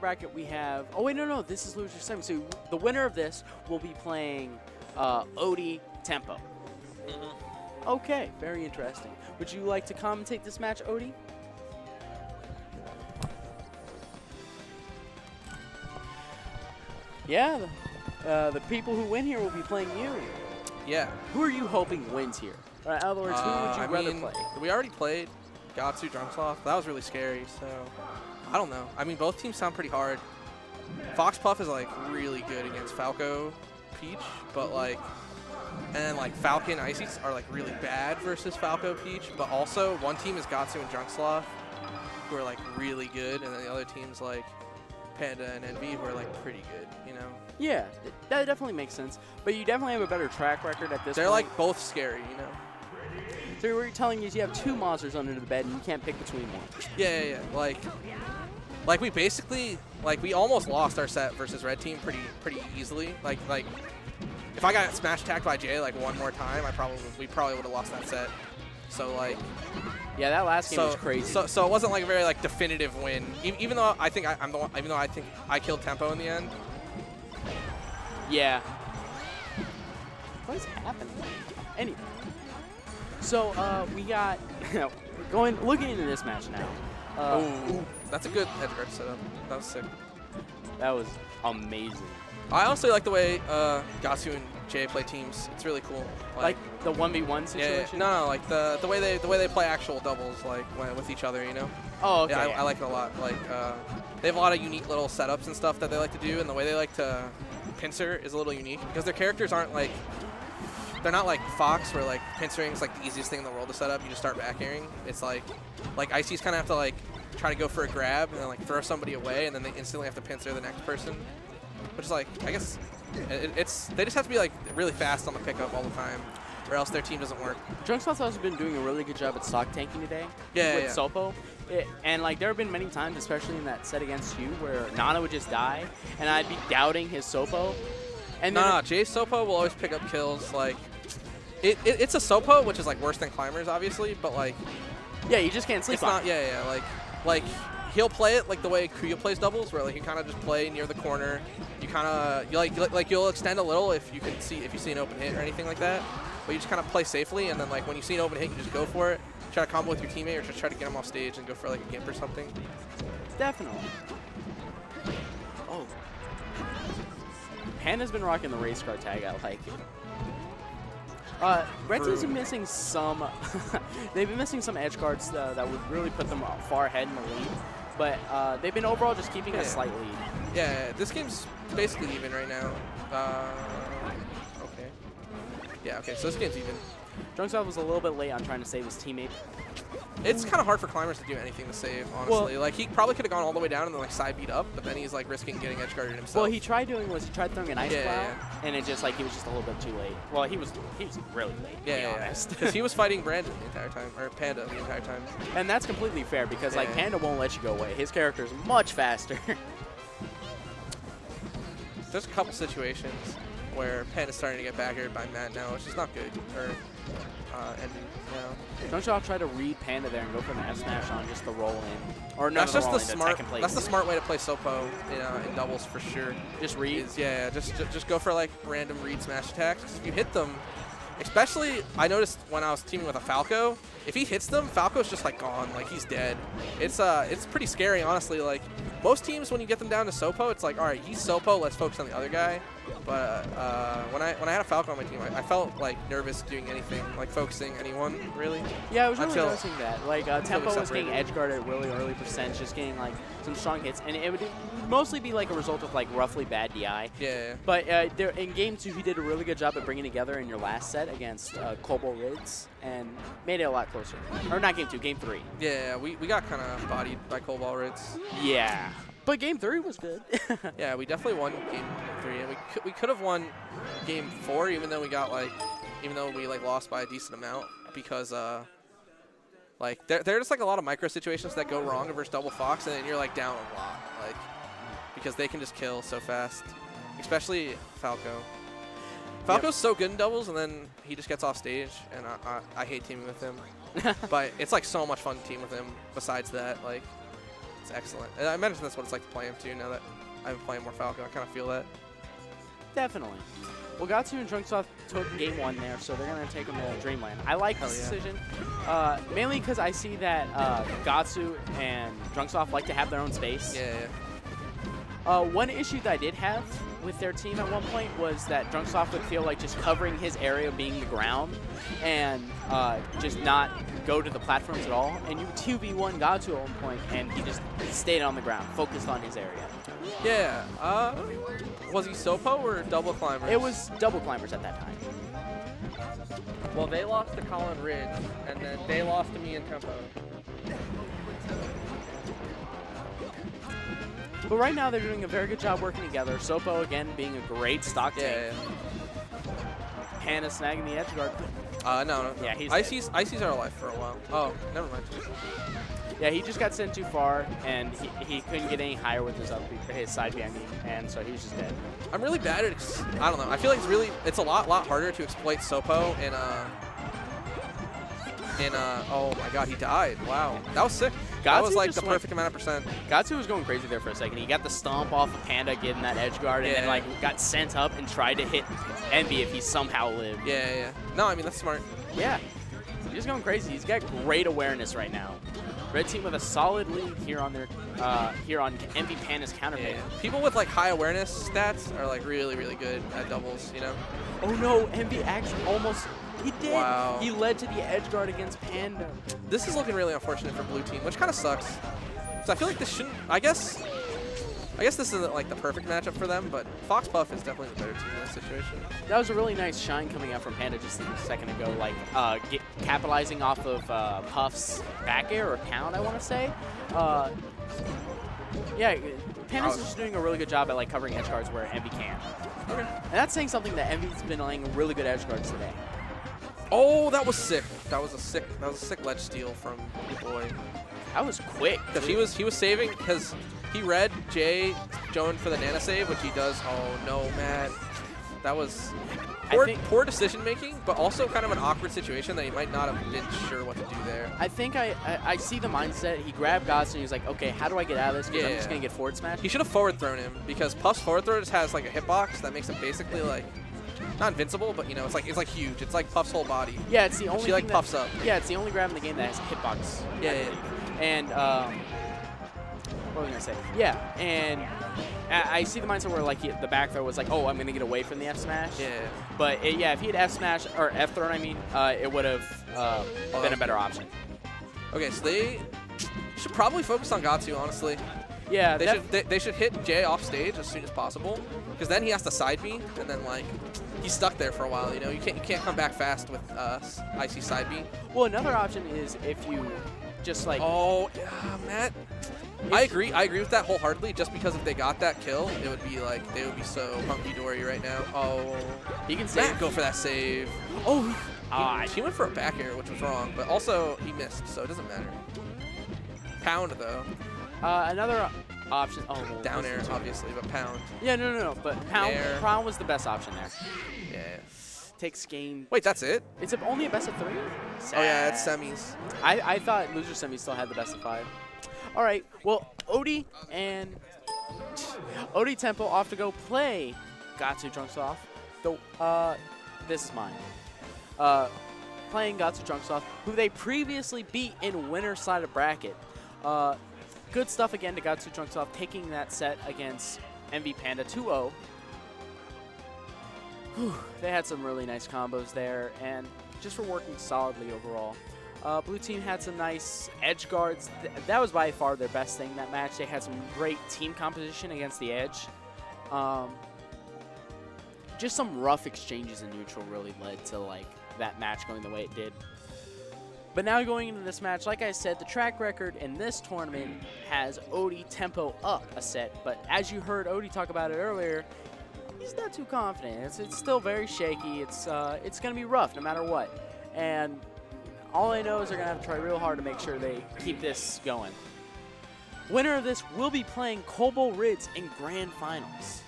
bracket we have. Oh wait, no, no, this is loser semi. So the winner of this will be playing uh, Odie Tempo. Okay, very interesting. Would you like to commentate this match, Odie? Yeah, the, uh, the people who win here will be playing you. Yeah. Who are you hoping wins here? Uh, in other words, who Uh, would you I rather mean, play? We already played Gahtzu Drunksloth. That was really scary, so I don't know. I mean, both teams sound pretty hard. Fox Puff is like really good against Falco Peach, but like, and then like Falcon Icy are like really bad versus Falco Peach, but also one team is Gahtzu and Drunksloth, who are like really good, and then the other team's like Panda and Envy, who are like pretty good, you know? Yeah, that definitely makes sense. But you definitely have a better track record at this They're point. like both scary, you know? So what you're telling me is you have two monsters under the bed and you can't pick between one. Yeah, yeah, yeah. Like, like we basically, like we almost lost our set versus red team pretty, pretty easily. Like, like if I got smash attacked by Jay like one more time, I probably, we probably would have lost that set. So like, Yeah, that last game so was crazy. So, so it wasn't like a very like definitive win. E- even though I think I, I'm the one, even though I think I killed Tempo in the end. yeah. What is happening? Anyway. So uh, we got going looking into this match now. Uh, Ooh, that's a good head guard setup. That was sick. That was amazing. I also like the way uh, Gahtzu and Jay play teams. It's really cool. Like the one v one situation. yeah, no, no, like the the way they the way they play actual doubles, like when, with each other, you know. Oh, okay. Yeah, I, I like it a lot. Like uh, they have a lot of unique little setups and stuff that they like to do, and the way they like to pincer is a little unique because their characters aren't like they're not like Fox, where like pincering is like the easiest thing in the world to set up. You just start back airing. It's like like Icy's kind of have to like try to go for a grab and then like throw somebody away, and then they instantly have to pincer the next person, which is like I guess it, it's they just have to be like really fast on the pickup all the time, or else their team doesn't work. Drunksloth has been doing a really good job at stock tanking today Yeah, with yeah. Sopo. It, and like there have been many times, especially in that set against you, where Nana would just die, and I'd be doubting his Sopo. And No, then no, Jay Sopo will always pick up kills. Like, it, it, it's a Sopo, which is like worse than climbers, obviously. But like, yeah, you just can't sleep it's on. not. it. Yeah, yeah. Like, like he'll play it like the way Kuya plays doubles, where like you kind of just play near the corner. You kind of you like like you'll extend a little if you can see if you see an open hit or anything like that. But you just kind of play safely, and then like when you see an open hit, you just go for it. Try to combo with your teammate, or just try to get him off stage and go for like a gimp or something. Definitely. Oh. Panda's been rocking the race car tag. I like it. Uh, Red Team's been missing some. they've been missing some edge guards uh, that would really put them far ahead in the lead. But uh, they've been overall just keeping Yeah. a slight lead. Yeah, this game's basically even right now. Uh, okay. Yeah, okay, so this game's even. Drunksloth was a little bit late on trying to save his teammate. It's kind of hard for climbers to do anything to save, honestly. like, he probably could have gone all the way down and then, like, side beat up, but then he's, like, risking getting edge guarded himself. Well, he tried doing was he tried throwing an ice Yeah, yeah, and it just like he was just a little bit too late. Well, he was he was really late. yeah, be yeah, honest. Because he was fighting Brandon the entire time, or Panda the entire time. and that's completely fair because like Panda won't let you go away. His character is much faster. There's a couple situations where Panda's starting to get baggered by Matt now, which is not good. Or, uh, and, you know. Don't y'all try to read Panda there and go for an F smash on just the roll in, or no, that's just the smart. That's the smart way to play Sopo in, uh, in doubles for sure. Just read. is yeah, yeah just, just go for like random read smash attacks. if you hit them, especially I noticed when I was teaming with a Falco, if he hits them, Falco's just like gone, like he's dead. It's uh, it's pretty scary, honestly. Like most teams, when you get them down to Sopo, it's like, all right, he's Sopo, let's focus on the other guy. But uh, when I when I had a Falco on my team, I, I felt like nervous doing anything, like focusing anyone really. Yeah, I was really Until- noticing that. Like uh, Tempo was getting edge guarded at really early percent, just getting like some strong hits, and it would mostly be like a result of like roughly bad DI. Yeah, yeah. But uh, there, in game two, he did a really good job at bringing together in your last set against uh, Kobo Rids and made it a lot closer. Or not game two, game three. yeah, we, we got kind of bodied by Cobalt Rids. Yeah. But game three was good. Yeah, we definitely won game three, and we could, we could have won game four, even though we got like, even though we like lost by a decent amount because uh, like there there are just like a lot of micro situations that go wrong versus double fox, and then you're like down a lot, like because they can just kill so fast, especially Falco. Falco's so good in doubles, and then he just gets off stage, and I, I, I hate teaming with him. but it's like so much fun to team with him. Besides that, like, it's excellent. And I imagine that's what it's like to play him too. Now that I've been playing more Falco, I kind of feel that. Definitely. Well, Gahtzu and Drunksloth took game one there, so they're going to take them to Dreamland. I like Hell this yeah. decision, uh, mainly because I see that uh, Gahtzu and Drunksloth like to have their own space. Yeah, yeah. Uh, one issue that I did have with their team at one point was that Drunksloth would feel like just covering his area being the ground and uh, just not go to the platforms at all. And you 2v1 Gahtzu at one point, and he just stayed on the ground, focused on his area. Yeah. Uh, was he Sopo or double Climbers? It was double climbers at that time. Well, they lost to Colin Ridge, and then they lost to me in tempo. But right now they're doing a very good job working together. Sopo again being a great stock Yeah. tank. Hannah snagging the edge guard. Uh, no, no. Yeah, he's Icy's, Icy's our life for a while. Oh, never mind. Yeah, he just got sent too far, and he, he couldn't get any higher with his up his side B, I mean, and so he was just dead. I'm really bad at. Ex- I don't know. I feel like it's really. It's a lot, lot harder to exploit Sopo in uh. In uh. Oh my God, he died. Wow, that was sick. that was like the went- perfect amount of percent. Gahtzu was going crazy there for a second. He got the stomp off of Panda getting that edge guard, and then like got sent up and tried to hit Envy if he somehow lived. Yeah, yeah, yeah. No, I mean that's smart. Yeah, he's going crazy. He's got great awareness right now. Red team with a solid lead here on their uh, here on Envy Panda's counter Yeah. People with like high awareness stats are like really, really good at doubles. You know. Oh no, Envy actually almost he did. Wow. He led to the edge guard against Panda. This is looking really unfortunate for blue team, which kind of sucks. So I feel like this shouldn't. I guess. I guess this isn't like the perfect matchup for them, but Fox Puff is definitely the better team in this situation. That was a really nice shine coming out from Panda just a second ago, like uh, get, capitalizing off of uh, Puff's back air or pound, I want to say. Uh, yeah, Panda's just doing a really good job at like covering edge guards where Envy can. Okay. And that's saying something that Envy's been laying really good edge guards today. Oh, that was sick. That was a sick. That was a sick ledge steal from your boy. That was quick. Because he was he was saving because he read Jay Joan for the nana save, which he does. Oh no, man, that was poor, poor decision making, but also kind of an awkward situation that he might not have been sure what to do there. I think I, I, I see the mindset. He grabbed Gots and he was like, okay, how do I get out of this? Because I'm just going to get forward smash. He should have forward thrown him because Puff's forward throw just has like a hitbox that makes him basically like not invincible, but you know it's like it's like huge. It's like Puff's whole body. Yeah, it's the only She like that- puffs up. Yeah, it's the only grab in the game that has a hitbox. Yeah, yeah. And um, what was I gonna say? Yeah, and I, I see the mindset where like he, the back throw was like, oh, I'm gonna get away from the F smash. Yeah. But it, yeah, if he had F smash or F thrown, I mean, uh, it would have uh, been a better option. Okay, so they should probably focus on Gahtzu, honestly. Yeah, They should they, they should hit Jay off stage as soon as possible, because then he has to side B, and then like he's stuck there for a while. You know, you can't you can't come back fast with uh, icy side B. Well, another option is if you just like Oh, yeah, Matt. I agree. I agree with that wholeheartedly. Just because if they got that kill, it would be like they would be so hunky dory right now. Oh, he can save. Matt, go for that save. Oh, He, ah, he went for a back air, which was wrong, but also he missed, so it doesn't matter. Pound though, uh, another option. Oh, well, down air obviously, but pound. Yeah, no, no, no. But pound, Air. pound was the best option there. Yeah. Takes game. Wait, that's it? It's only a best of three. Oh yeah, it's semis. I, I thought loser semi still had the best of five. All right, well, Odie and Odie Tempo off to go play Gahtzu Drunks off. The, uh, this is mine. Uh, playing Gahtzu Drunks off, who they previously beat in winner side of bracket. Uh, good stuff again to Gahtzu Drunks off, taking that set against Envy Panda 2-0. They had some really nice combos there, and just were working solidly overall. Uh, blue team had some nice edge guards. Th- that was by far their best thing that match. They had some great team composition against the edge. Um, just some rough exchanges in neutral really led to like that match going the way it did. But now going into this match, like I said, the track record in this tournament has Odie tempo up a set. But as you heard Odie talk about it earlier, he's not too confident. It's, it's still very shaky. It's uh, it's gonna be rough no matter what. And all I know is they're gonna have to try real hard to make sure they keep this going. Winner of this will be playing Cobo Ritz in grand finals.